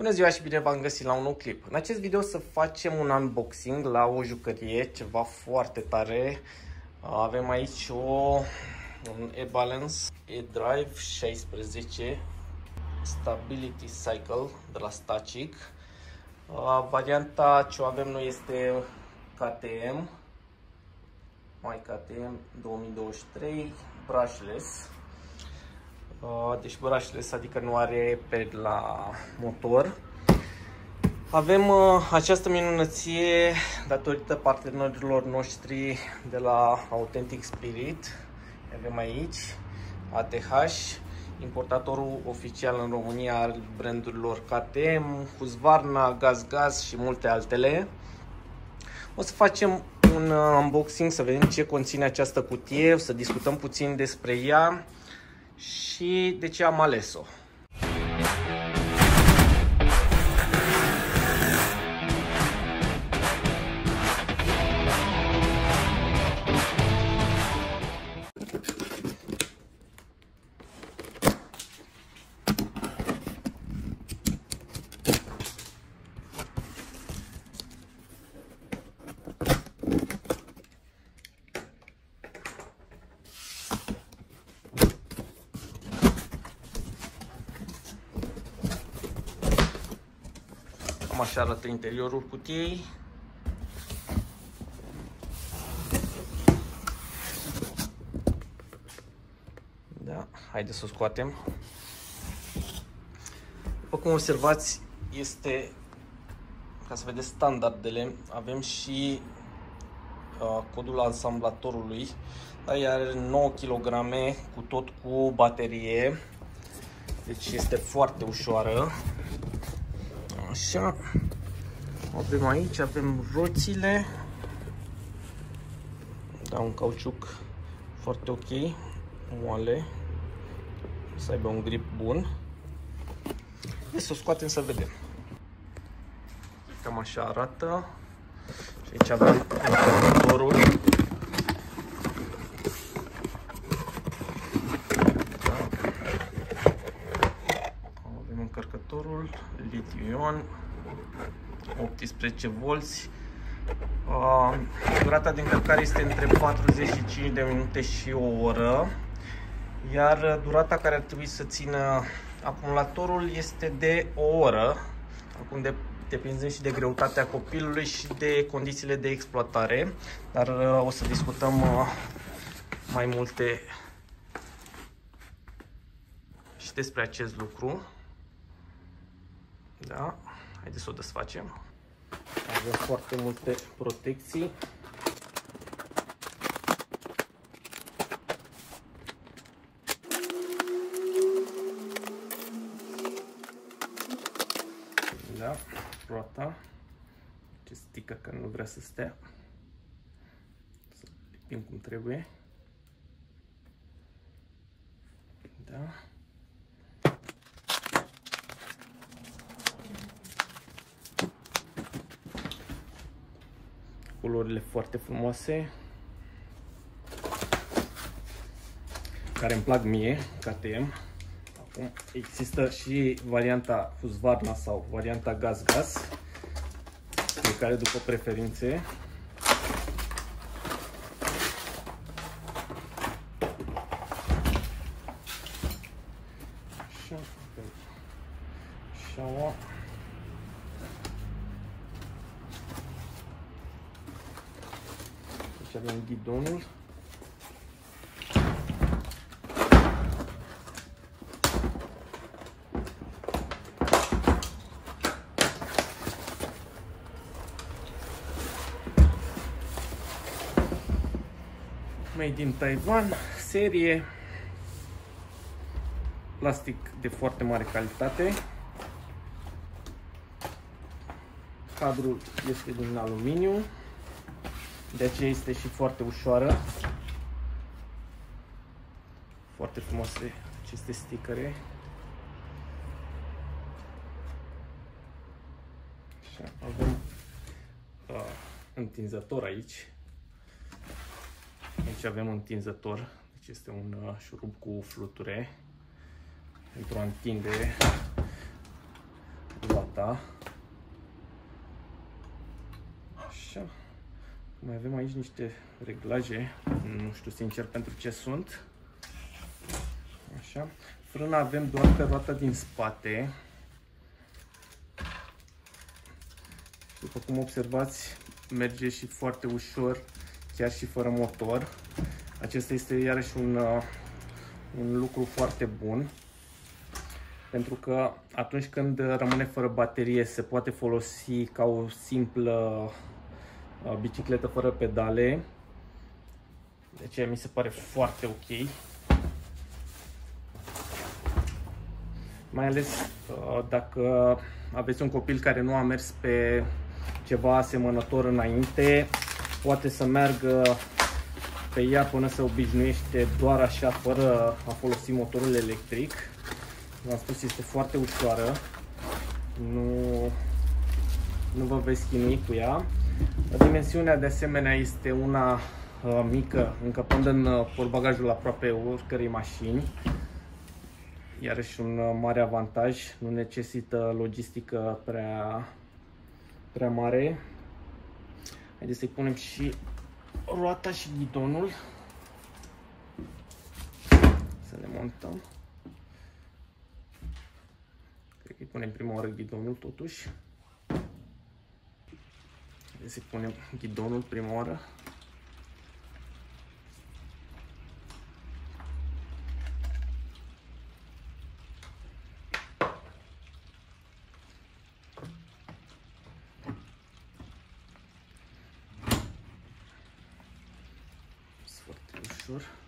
Bună ziua și bine v-am găsit la un nou clip. În acest video să facem un unboxing la o jucărie, ceva foarte tare. Avem aici o, un e-balance e-drive 16 Stability Cycle de la Stacic. Varianta ce o avem noi este KTM, mai KTM 2023 brushless Uh, deci brushless, adică nu are ped la motor. Avem uh, această minunăție datorită partenerilor noștri de la Authentic Spirit. Avem aici ATH, importatorul oficial în România al brandurilor KTM, Husqvarna, Gaz Gaz și multe altele. O să facem un uh, unboxing să vedem ce conține această cutie, să discutăm puțin despre ea și de ce am ales-o. Cam așa arată interiorul cutiei. Da, haideți să o scoatem. După cum observați, este, ca să vedeți standardele, avem și uh, codul ansamblatorului. Da, are 9 kg cu tot cu baterie. Deci este foarte ușoară. Așa. Avem aici, avem roțile. Da, un cauciuc foarte ok, moale. Să aibă un grip bun. Hai să o scoatem să vedem. Cam așa arată. Și aici avem încărcătorul. Avem 18 volți. Uh, durata de încărcare este între 45 de minute și o oră. Iar durata care ar trebui să țină acumulatorul este de o oră. Acum de, depinde și de greutatea copilului și de condițiile de exploatare. Dar uh, o să discutăm uh, mai multe și despre acest lucru. Da. Haideți să o desfacem. Avem foarte multe protecții. Da, roata. Ce sticker că nu vrea să stea. Să lipim cum trebuie. Da. Culorile foarte frumoase care îmi plac mie, KTM. Acum există și varianta Husqvarna sau varianta gaz-gaz, fiecare după preferințe. Așa, așa, Aici avem ghidonul. Made in Taiwan, serie, plastic de foarte mare calitate. Cadrul este din aluminiu. De aceea este și foarte ușoară. Foarte frumoase aceste stickere. Așa, avem uh, întinzător aici. Aici avem un întinzător. Deci este un uh, șurub cu fluture pentru a întinde la roata. Așa. Mai avem aici niște reglaje, nu știu sincer pentru ce sunt. Așa. Frâna avem doar pe roata din spate. După cum observați, merge și foarte ușor, chiar și fără motor. Acesta este iarăși un, uh, un lucru foarte bun, pentru că atunci când rămâne fără baterie se poate folosi ca o simplă uh, bicicletă fără pedale. De aceea mi se pare foarte ok. Mai ales uh, dacă aveți un copil care nu a mers pe ceva asemănător înainte, poate să meargă pe ea până se obișnuiește doar așa, fără a folosi motorul electric. V-am spus, este foarte ușoară. Nu, nu vă veți chinui cu ea. Dimensiunea de asemenea este una uh, mică, încăpând în uh, portbagajul aproape oricărei mașini. Iarăși un uh, mare avantaj, nu necesită logistică prea, prea mare. Haideți să-i punem și roata și ghidonul. Să le montăm. Cred că îi punem prima oară ghidonul totuși. Haideți să-i punem ghidonul prima oară. ușor.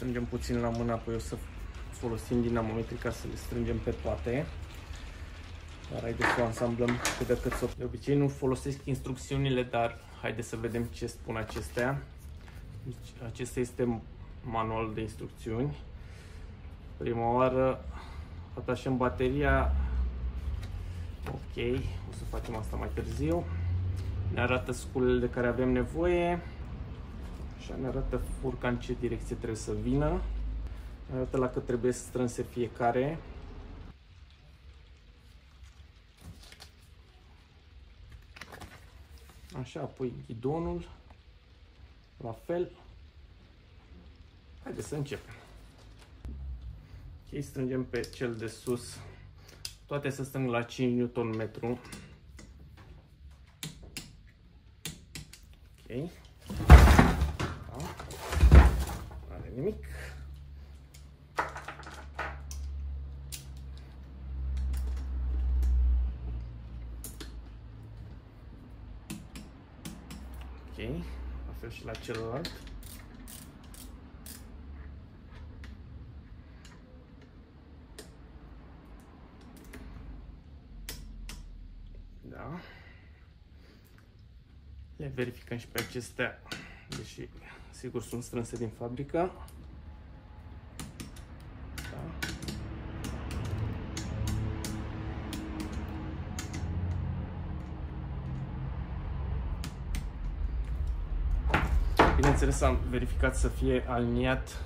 Strângem puțin la mână, apoi o să folosim dinamometrica să le strângem pe toate. Dar haideți să o ansamblăm cât de cât. De obicei nu folosesc instrucțiunile, dar haideți să vedem ce spun acestea. Deci, acesta este manual de instrucțiuni. Prima oară atașăm bateria. Ok, o să facem asta mai târziu. Ne arată sculele de care avem nevoie. Așa ne arată furca în ce direcție trebuie să vină. Arată la cât trebuie strânse fiecare. Așa, apoi ghidonul. La fel. Haideți să începem. Ok, strângem pe cel de sus. Toate să strâng la 5 Nm. Ok. Da. Are nimic. la fel și la celălalt. Da. Le verificăm și pe acestea, deși sigur sunt strânse din fabrică. Bineînțeles am verificat să fie aliniat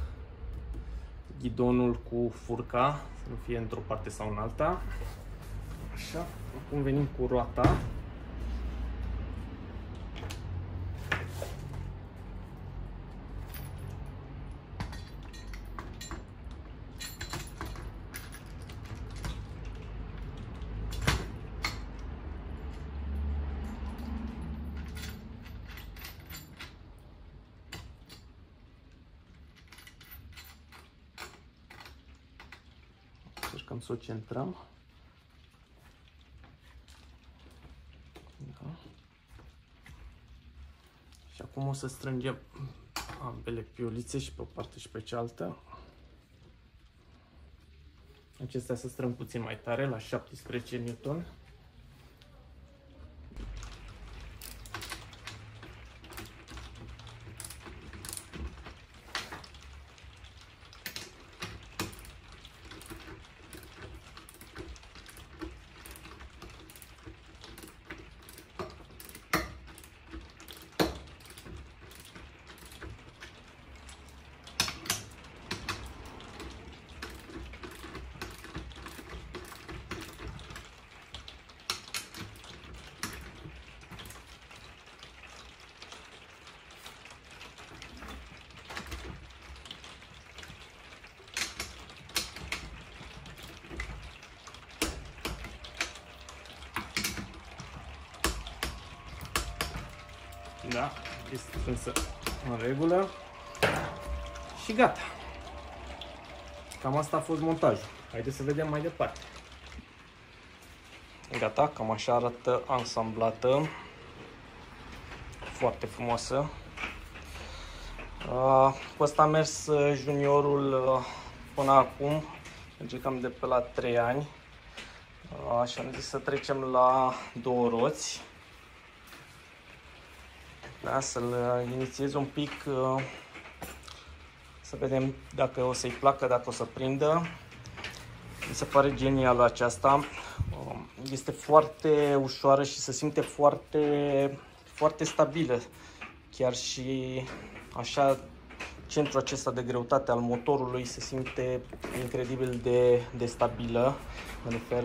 ghidonul cu furca, să nu fie într-o parte sau în alta. Așa, acum venim cu roata. Încercăm să o centrăm. Da. Și acum o să strângem ambele piulițe și pe o parte și pe cealaltă. Acestea să strâng puțin mai tare, la 17 Newton. Da, este strânsă în regulă. Și gata. Cam asta a fost montajul. Haideți să vedem mai departe. Gata, cam așa arată ansamblată. Foarte frumoasă. Cu ăsta a mers juniorul până acum. Merge cam de pe la 3 ani. Și am zis să trecem la două roți. Da, să-l inițiez un pic, să vedem dacă o să-i placă, dacă o să prindă. Mi se pare genial aceasta. Este foarte ușoară și se simte foarte, foarte stabilă. Chiar și așa centrul acesta de greutate al motorului se simte incredibil de, de stabilă. Mă refer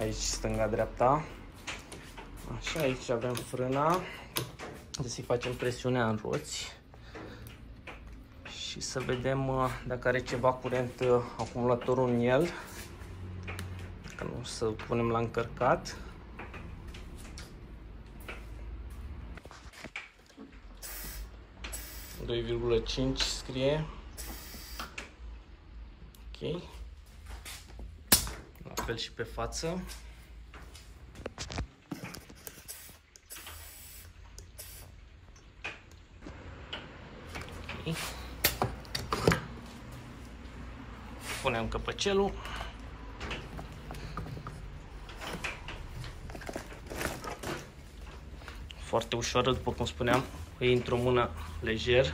aici stânga-dreapta. Așa, aici avem frâna. Deci să-i facem presiunea în roți. Și să vedem uh, dacă are ceva curent uh, acumulatorul în el. Că nu să punem la încărcat. 2,5 scrie. Ok. La fel și pe față. Okay. Punem căpăcelul. Foarte ușoară, după cum spuneam, îi într-o mână lejer.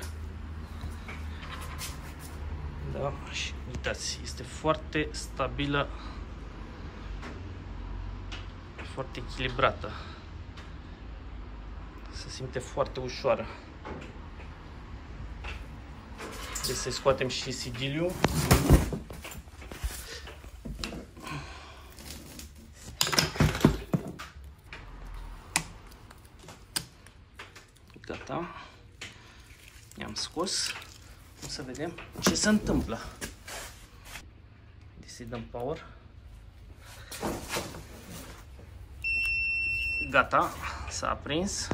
Da, și uitați, este foarte stabilă, foarte echilibrată. Se simte foarte ușoară. Deci să scoatem și sigiliul. Gata. I-am scos. O să vedem ce se întâmplă. Deci să dăm power. Gata, s-a aprins.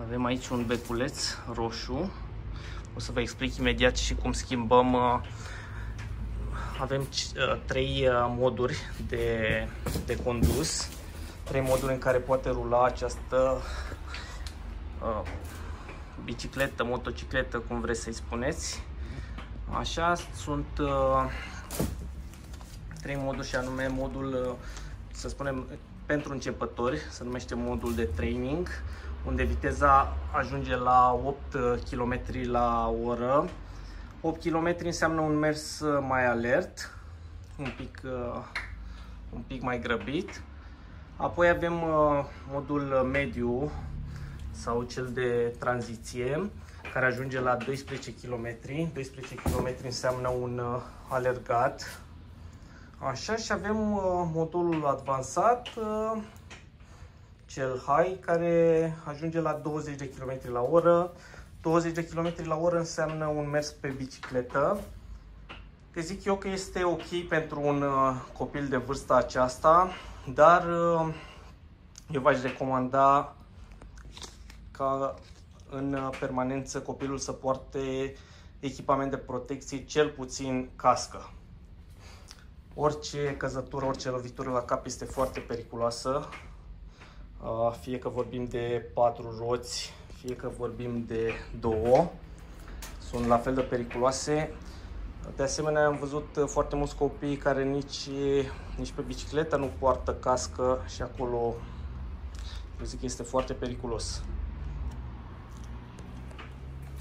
Avem aici un beculeț roșu. O să vă explic imediat și cum schimbăm. Uh, avem uh, trei uh, moduri de, de condus. Trei moduri în care poate rula această bicicletă, motocicletă, cum vreți să-i spuneți. Așa, sunt uh, trei moduri și anume modul, uh, să spunem, pentru începători, se numește modul de training, unde viteza ajunge la 8 km la oră. 8 km înseamnă un mers mai alert, un pic, uh, un pic mai grăbit. Apoi avem uh, modul mediu, sau cel de tranziție, care ajunge la 12 km. 12 km înseamnă un uh, alergat. Așa, și avem uh, modulul avansat, uh, cel high, care ajunge la 20 de km la oră. 20 de km la oră înseamnă un mers pe bicicletă. Că zic eu că este ok pentru un copil de vârsta aceasta, dar eu v-aș recomanda ca în permanență copilul să poarte echipament de protecție, cel puțin cască. Orice căzătură, orice lovitură la cap este foarte periculoasă, fie că vorbim de patru roți, fie că vorbim de două, sunt la fel de periculoase. De asemenea, am văzut foarte mulți copii care nici, nici pe bicicletă nu poartă cască și acolo eu zic că este foarte periculos.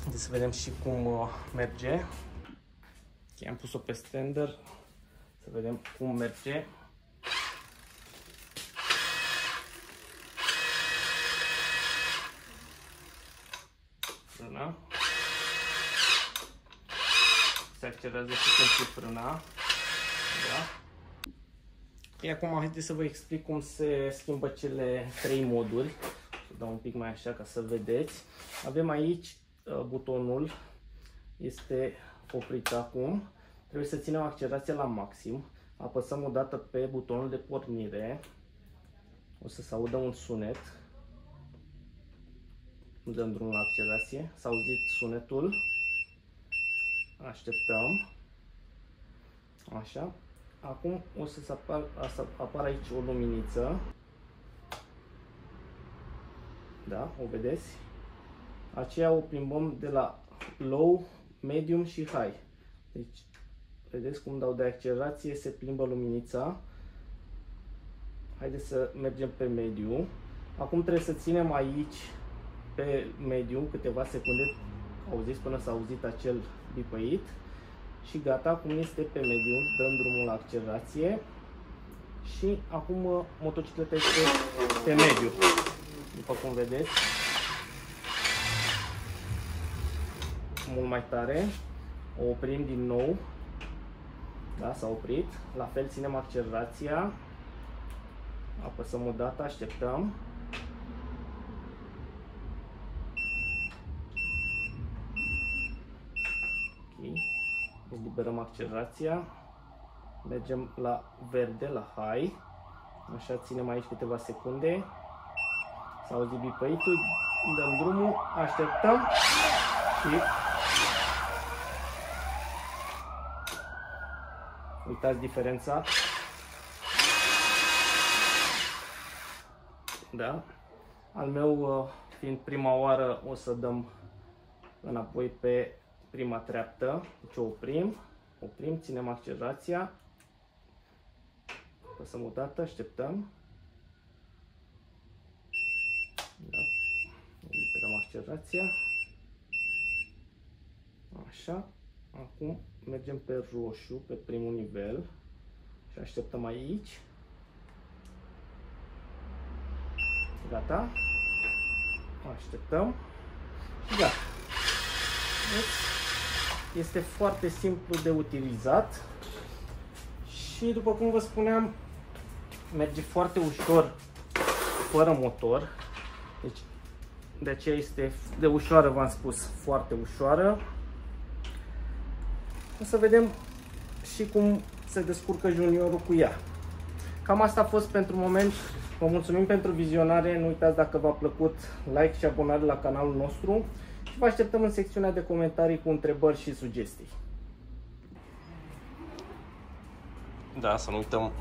Haideți să vedem și cum uh, merge. Okay, am pus-o pe stander. Să vedem cum merge. Frâna. Se accelerează și frâna. Da. E acum haideți să vă explic cum se schimbă cele trei moduri. Să dau un pic mai așa ca să vedeți. Avem aici Uh, butonul este oprit acum. Trebuie să ținem accelerația la maxim. Apăsăm o dată pe butonul de pornire. O să se audă un sunet. dăm drumul la accelerație. S-a auzit sunetul. Așteptăm. Așa. Acum o să apar, să apar aici o luminiță. Da, o vedeți? Aceea o plimbăm de la low, medium și high. Deci, vedeți cum dau de accelerație, se plimbă luminița. Haideți să mergem pe mediu. Acum trebuie să ținem aici pe mediu câteva secunde. Auziți până s-a auzit acel bipăit. Și gata, acum este pe mediu, dăm drumul la accelerație. Și acum uh, motocicleta este pe mediu. După cum vedeți. Mult mai tare. O oprim din nou. Da, s-a oprit. La fel ținem accelerația. Apăsăm o dată, așteptăm. Ok. Eliberăm accelerația. Mergem la verde, la high. Așa, ținem aici câteva secunde. S-a auzit bipăitul. Dăm drumul, așteptăm și Uitați diferența. Da? Al meu, uh, fiind prima oară, o să dăm înapoi pe prima treaptă. Deci o oprim, oprim, ținem accelerația. Păsăm o dată, așteptăm. Da. Eliberăm accelerația. Așa. Acum mergem pe roșu, pe primul nivel și așteptăm aici. Gata. Așteptăm. Și gata. Deci, este foarte simplu de utilizat și după cum vă spuneam, merge foarte ușor fără motor. Deci, de aceea este de ușoară, v-am spus, foarte ușoară. O să vedem și cum se descurcă juniorul cu ea. Cam asta a fost pentru moment. Vă mulțumim pentru vizionare. Nu uitați dacă v-a plăcut, like și abonare la canalul nostru. Și vă așteptăm în secțiunea de comentarii cu întrebări și sugestii. Da, să nu uităm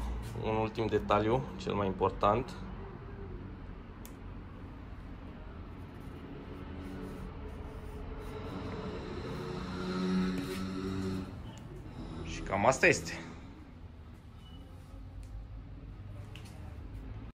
un ultim detaliu, cel mai important. Cam asta este.